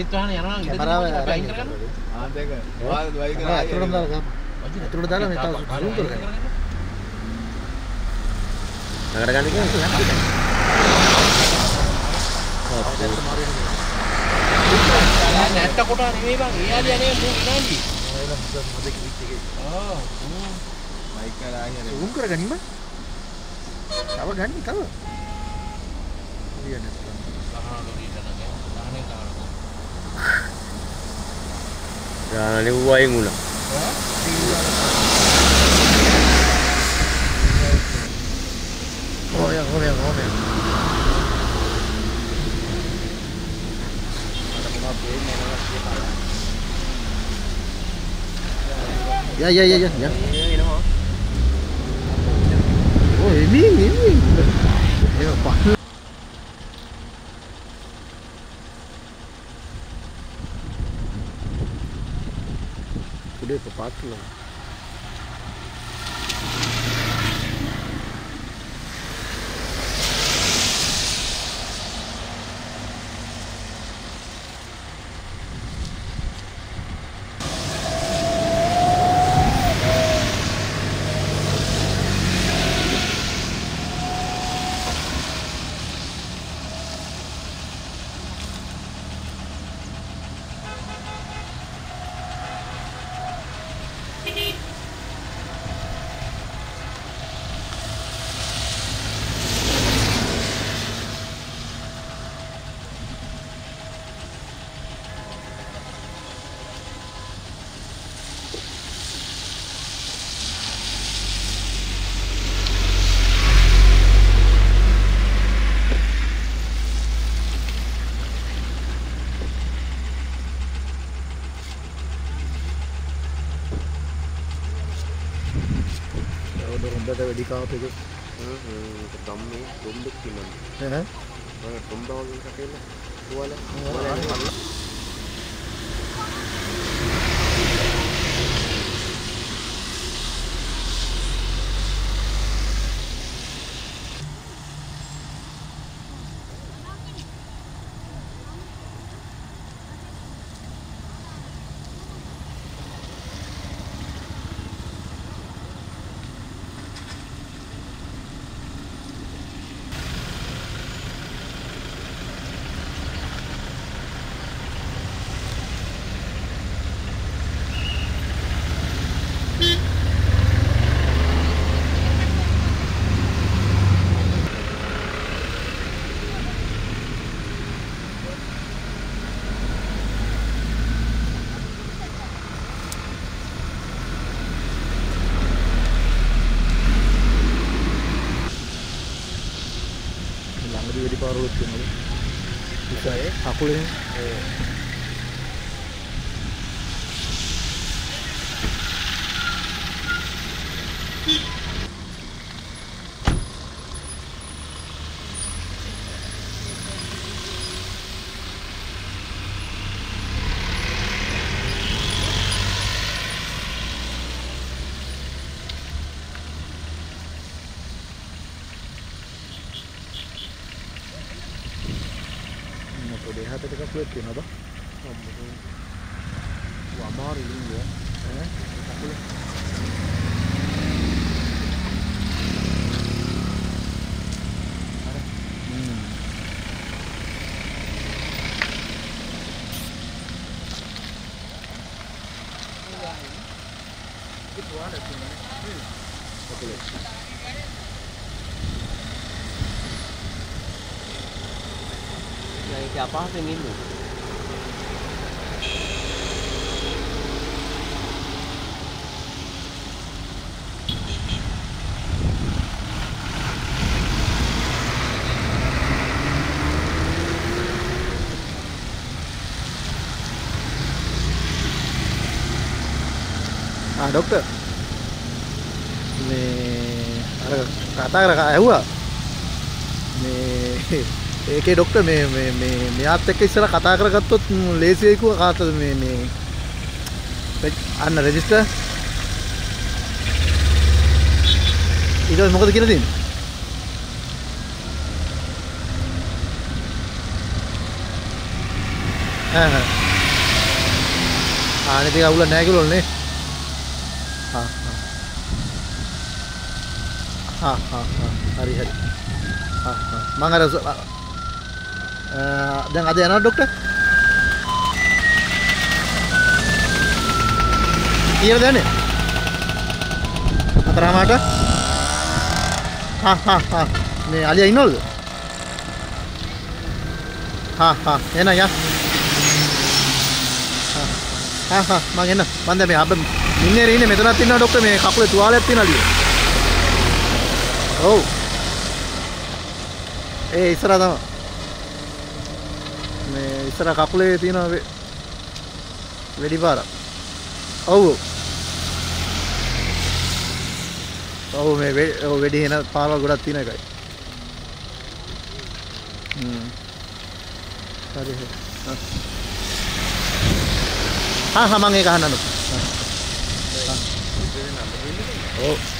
අනිත් වාහනේ යනවා කැමරාව අයින් කරගන්න. ආ දෙක වාද වයි ආ, ඇතුළටම දාලා ගන්න. ඇතුළට දාලා මේ තව zoom කරගන්න. නගර ගන්න කියලා නැට්ට කොට නෙවෙයි බං. ආදී අනේ මූ විනාඩි. ආ. බයික් කරා ආයේ zoom කරගනින්න. තව ගන්න තව. හරිය නැත්නම්. ගහනවා ලොරියට නග. ගහන්නේ 자, 이거 와이 문어. 고야, 고야, 고야. Ya ya ya ya ya. Oh, ini ini. Ya, pak. அப்படியே இப்போ பார்த்துக்கலாம் ගම්මේ බොම්බෙක් තියෙනවා ඈ. මම බොම්බ पवार वृत्तीमध्ये तिथं आहे. ठाकूर হাতে থেকে প্লেট কিনে বা ও আমার ইলিয়ে হ্যাঁ Thank you. Iya, apa HP minu Ah, dokter. Ini ada kata ada kayak eh, Ini මේ මේ මේ මෙයාත් එක්ක ඉස්සර කතා කරගත්තොත් ලේසියි කිව්වා කාටද මේ මේ රෙජ්- අන්න රෙජිස්ටර් ඊට පස්සේ මොකද කියලා දෙන්නේ ඈ ඈ. ආනේ ටික අවුල නැහැ කියලා නේ හා හා හා හා හරි හරි. හා හා මං අර ස- අ, දැන් අද යනවා ડોක්ටර් ඊයර දැනේ අතරමාට හා හා හා මේ අලියා ඉන්නවද හා හා එන යා හා හා මං එන්න මං දැන් මේ අබ මින්නේරේ ඉන්නේ මෙතනත් ඉන්නවා ડોක්ටර් මේ කකුලේ තුවාලයක් තියෙනවා අලියේ ඔව් ඒ ඉස්සරහ තමයි මේ ඉස්සරහ කකුලේ තියෙන වෙ- වෙඩි පාරක්. ඔව් ඔව් ඔව් මේ වෙ- ඔව් වෙඩි එන පාරවල් ගොඩක් තියෙන එකයි. හ්ම්. හරි හරි. හා. හා හා මං ඒක අහන්නද ඔව්.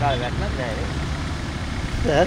rồi gạch nó về đấy